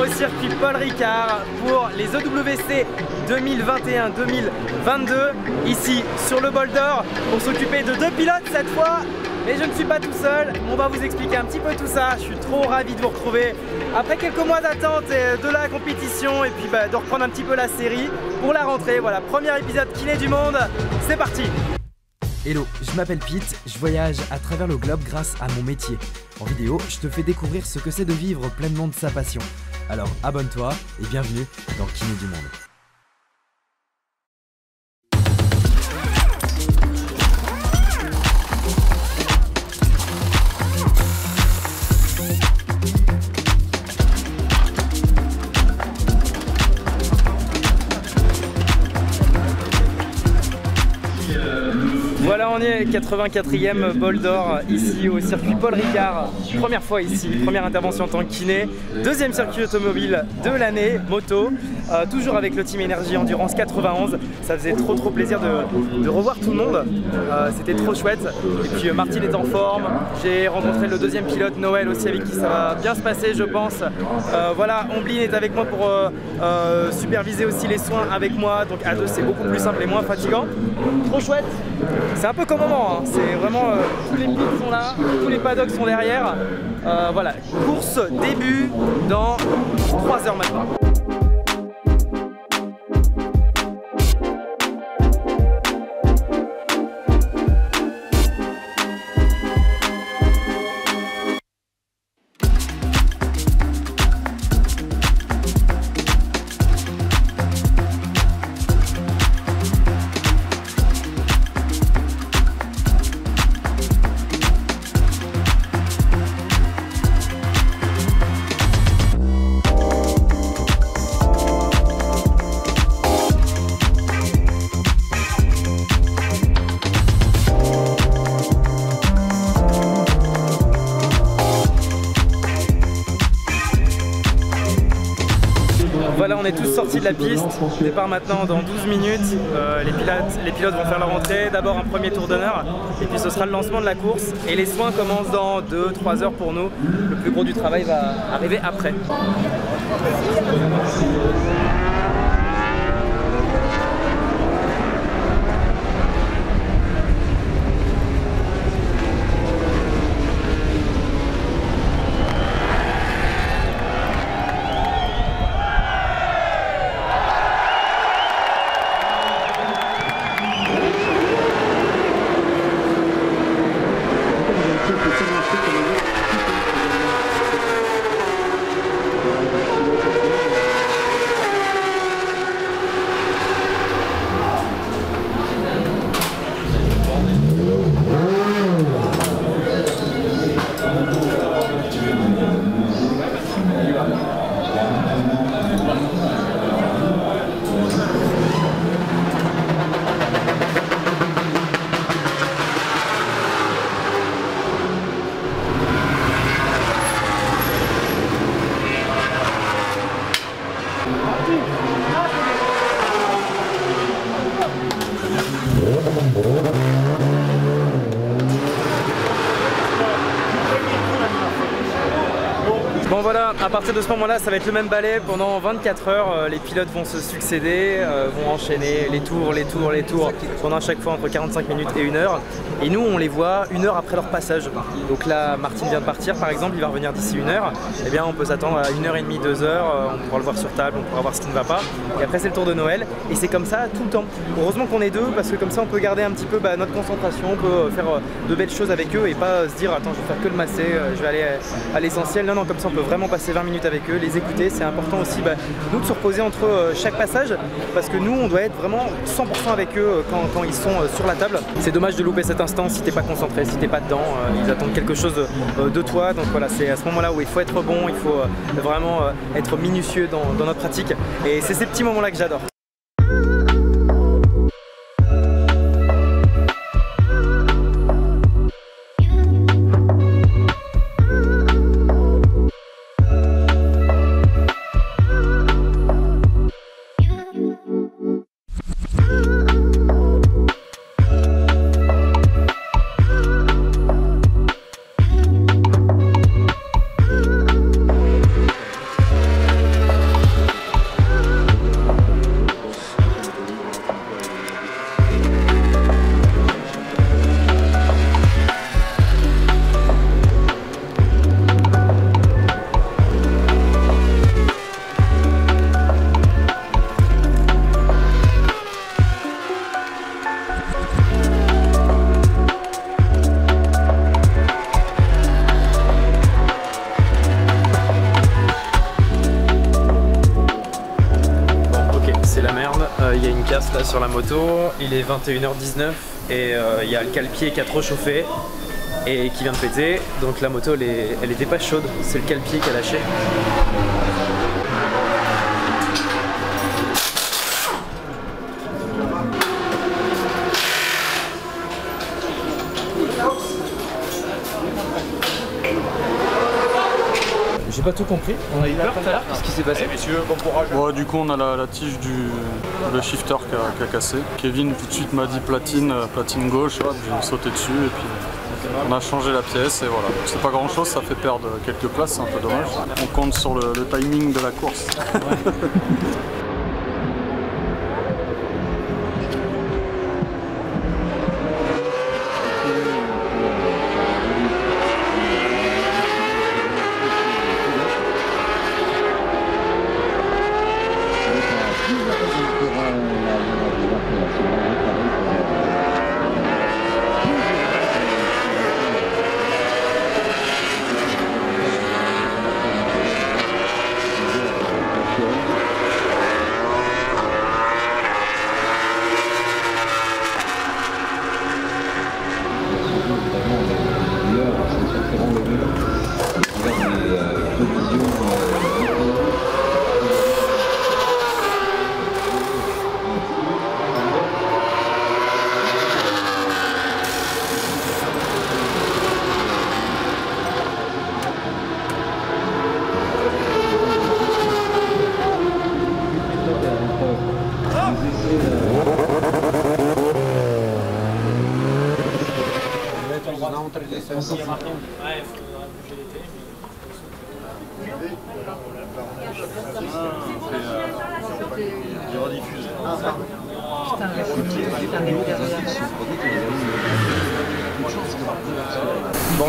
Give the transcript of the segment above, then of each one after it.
au circuit Paul Ricard pour les EWC 2021-2022 ici sur le bol d'or pour s'occuper de deux pilotes cette fois. Mais je ne suis pas tout seul, on va vous expliquer un petit peu tout ça, je suis trop ravi de vous retrouver. Après quelques mois d'attente de la compétition et puis bah, de reprendre un petit peu la série. Pour la rentrée, voilà, premier épisode kiné du monde, c'est parti. Hello, je m'appelle Pete, je voyage à travers le globe grâce à mon métier. En vidéo, je te fais découvrir ce que c'est de vivre pleinement de sa passion. Alors abonne-toi et bienvenue dans Kiné du Monde. Voilà, on est 84e bol d'or ici au circuit Paul Ricard. Première fois ici, première intervention en tant que kiné. Deuxième circuit automobile de l'année, moto. Euh, toujours avec le team Énergie Endurance 91. Ça faisait trop trop plaisir de, revoir tout le monde. Euh, c'était trop chouette. Et puis euh, Martine est en forme. J'ai rencontré le deuxième pilote Noël aussi avec qui ça va bien se passer je pense. voilà, Omblin est avec moi pour superviser aussi les soins avec moi. Donc à deux c'est beaucoup plus simple et moins fatigant. Trop chouette. C'est un peu comme moment, hein. c'est vraiment euh, tous les pics sont là, tous les paddocks sont derrière. Euh, voilà, course début dans 3 heures maintenant. De la piste. Départ maintenant dans 12 minutes. Euh, les, pilotes, les pilotes vont faire leur entrée. D'abord un premier tour d'honneur et puis ce sera le lancement de la course. Et les soins commencent dans 2-3 heures pour nous. Le plus gros du travail va arriver après. Bon voilà, à partir de ce moment-là, ça va être le même ballet pendant 24 heures. Euh, les pilotes vont se succéder, euh, vont enchaîner les tours, les tours, les tours, pendant chaque fois entre 45 minutes et 1 heure. Et nous, on les voit une heure après leur passage. Donc là, Martin vient de partir, par exemple, il va revenir d'ici une heure. Eh bien, on peut s'attendre à une heure et demie, deux heures. Euh, on pourra le voir sur table, on pourra voir ce qui ne va pas. Et après, c'est le tour de Noël. Et c'est comme ça tout le temps. Heureusement qu'on est deux, parce que comme ça, on peut garder un petit peu bah, notre concentration, on peut faire de belles choses avec eux et pas se dire, attends, je vais faire que le masser, je vais aller à l'essentiel. Non, non, comme ça, on peut vraiment passer 20 minutes avec eux, les écouter. C'est important aussi, bah, nous, de se reposer entre euh, chaque passage, parce que nous, on doit être vraiment 100% avec eux euh, quand, ils sont euh, sur la table. C'est dommage de louper cet instant si t'es pas concentré, si t'es pas dedans. ils attendent quelque chose de, toi. Donc voilà, c'est à ce moment-là où il faut être bon, il faut vraiment être minutieux dans notre pratique. Et c'est ces petits moments-là que j'adore. Là sur la moto, il est 21h19 et euh, il y a le cale-pied qui a trop chauffé et qui vient de péter. Donc la moto elle, est, elle était pas chaude, c'est le cale-pied qui a lâché. Pas tout compris. On a eu peur tout à l'heure. Qu'est-ce qui s'est passé Bon, du coup, on a la, la tige du le shifter qui a, qui a cassé. Kevin tout de suite m'a dit platine, euh, platine gauche. Hop, J'ai sauté dessus et puis on a changé la pièce et voilà. C'est pas grand chose, ça fait perdre quelques places, c'est un peu dommage. On compte sur le, le timing de la course.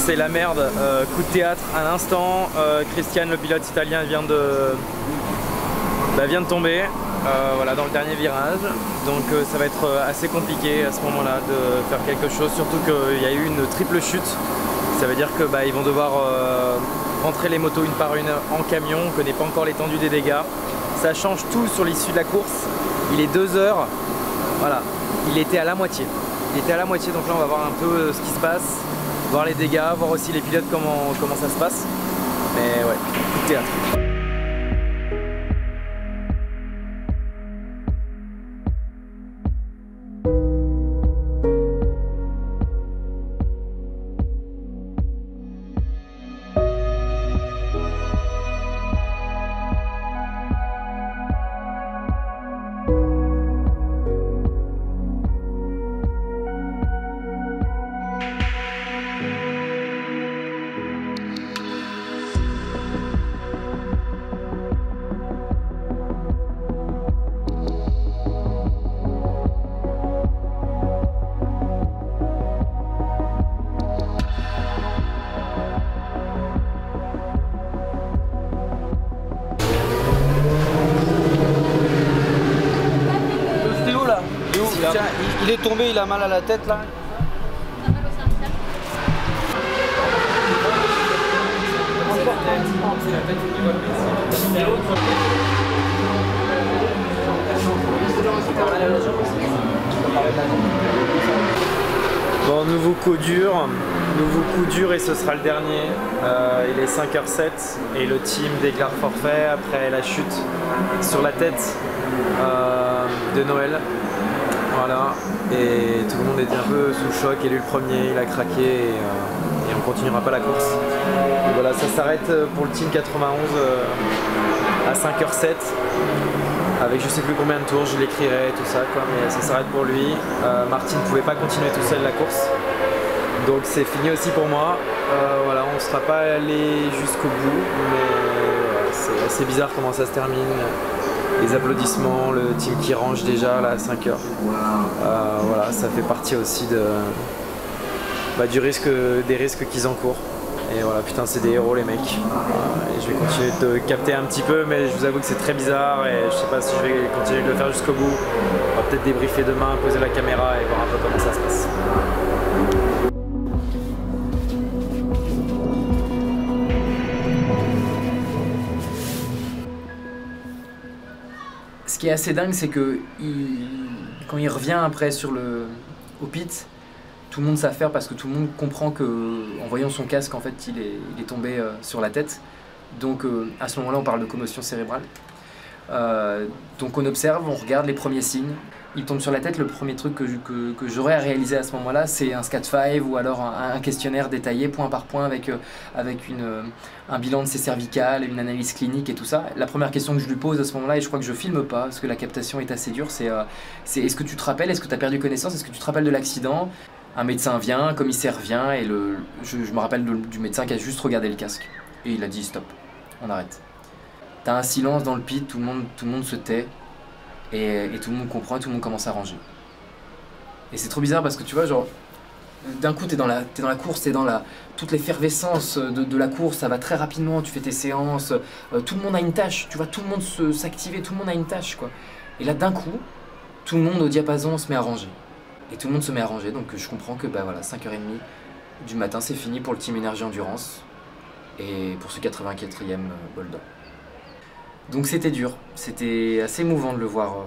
c'est la merde. Euh, coup de théâtre à l'instant. Euh, Christian, le pilote italien, vient de, bah, vient de tomber. euh, voilà, dans le dernier virage. Donc euh, ça va être assez compliqué à ce moment-là de faire quelque chose, surtout qu'il y a eu une triple chute. Ça veut dire que bah, vont devoir rentrer les motos une par une en camion. On ne connaît pas encore l'étendue des dégâts. Ça change tout sur l'issue de la course. Il est 2 heures. Voilà, il était à la moitié. Il était à la moitié, donc là on va voir un peu ce qui se passe, voir les dégâts, voir aussi les pilotes comment, comment ça se passe. Mais ouais, coup de théâtre. Est tombé, il a mal à la tête là. Bon, nouveau coup dur, nouveau coup dur et ce sera le dernier. Euh, il est 5h07 et le team déclare forfait après la chute sur la tête euh, de Noël. Et tout le monde était un peu sous choc. Et lui le premier, il a craqué et, euh, on continuera pas la course. Voilà, ça s'arrête pour le team 91 euh, à 5h07 avec je sais plus combien de tours, je l'écrirai tout ça quoi, mais ça s'arrête pour lui. Euh, Martin ne pouvait pas continuer tout seul la course. Donc c'est fini aussi pour moi. Euh, voilà, on ne sera pas allé jusqu'au bout, mais c'est assez bizarre comment ça se termine. Les applaudissements, le team qui range déjà là à 5 heures. Euh, voilà, ça fait partie aussi de, bah, du risque, des risques qu'ils encourent. Et voilà, putain, c'est des héros les mecs. Euh, et je vais continuer de capter un petit peu, mais je vous avoue que c'est très bizarre et je sais pas si je vais continuer de le faire jusqu'au bout. On va peut-être débriefer demain, poser la caméra et voir un peu comment ça se passe. Qui est assez dingue, c'est que quand il revient après sur le, au pit, tout le monde s'affaire parce que tout le monde comprend que en voyant son casque, en fait, il est, il est tombé euh, sur la tête. Donc euh, à ce moment-là, on parle de commotion cérébrale. Euh, donc on observe, on regarde les premiers signes. Il tombe sur la tête. Le premier truc que, que, j'aurais à réaliser à ce moment-là, c'est un SCAT 5 ou alors un, questionnaire détaillé point par point avec, euh, avec une, euh, un bilan de ses cervicales, une analyse clinique et tout ça. La première question que je lui pose à ce moment-là, et je crois que je filme pas parce que la captation est assez dure, c'est euh, est-ce que tu te rappelles, est-ce que tu as perdu connaissance, est-ce que tu te rappelles de l'accident? Un médecin vient, un commissaire vient et le, je, me rappelle du médecin qui a juste regardé le casque et il a dit stop, on arrête. T'as un silence dans le pit, tout le monde, tout le monde se tait et, tout le monde comprend et tout le monde commence à ranger. Et c'est trop bizarre parce que tu vois, genre, d'un coup, t'es dans, la, dans la course, t'es dans la, toute l'effervescence de, de la course, ça va très rapidement, tu fais tes séances, euh, tout le monde a une tâche, tu vois, tout le monde s'activer, tout le monde a une tâche, quoi. Et là, d'un coup, tout le monde au diapason se met à ranger. Et tout le monde se met à ranger, donc je comprends que, bah voilà, 5h30 du matin, c'est fini pour le Team Énergie Endurance et pour ce 84e bol d'or. Donc c'était dur, c'était assez émouvant de le voir euh,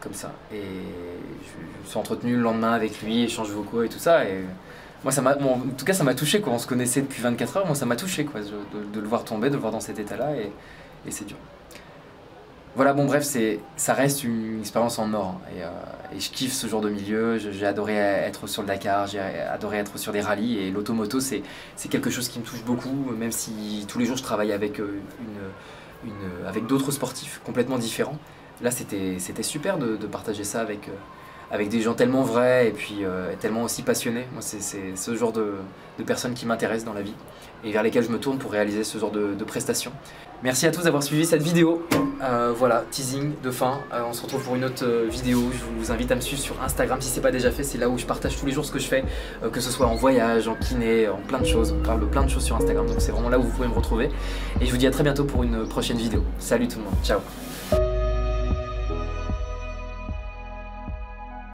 comme ça. Et je, me suis entretenu le lendemain avec lui, échanges vocaux et tout ça. Et moi, ça m'a, en tout cas, ça m'a touché. Quoi. On se connaissait depuis 24 heures, moi, ça m'a touché quoi, de, le voir tomber, de le voir dans cet état-là. Et, c'est dur. Voilà, bon, bref, c'est, ça reste une expérience en or. hein. Et, euh, et je kiffe ce genre de milieu. J'ai adoré être sur le Dakar, j'ai adoré être sur des rallyes. Et l'automoto, c'est, quelque chose qui me touche beaucoup, même si tous les jours je travaille avec, euh, une, avec d'autres sportifs complètement différents. Là, c'était, super de, de partager ça avec, euh, avec des gens tellement vrais et puis euh, tellement aussi passionnés. Moi, c'est, ce genre de, personnes qui m'intéressent dans la vie et vers lesquelles je me tourne pour réaliser ce genre de, prestations. Merci à tous d'avoir suivi cette vidéo. Euh, voilà, teasing de fin. Euh, on se retrouve pour une autre vidéo. Je vous invite à me suivre sur Instagram si c'est pas déjà fait. C'est là où je partage tous les jours ce que je fais, que ce soit en voyage, en kiné, en plein de choses. On parle de plein de choses sur Instagram, donc c'est vraiment là où vous pouvez me retrouver. Et je vous dis à très bientôt pour une prochaine vidéo. Salut tout le monde, ciao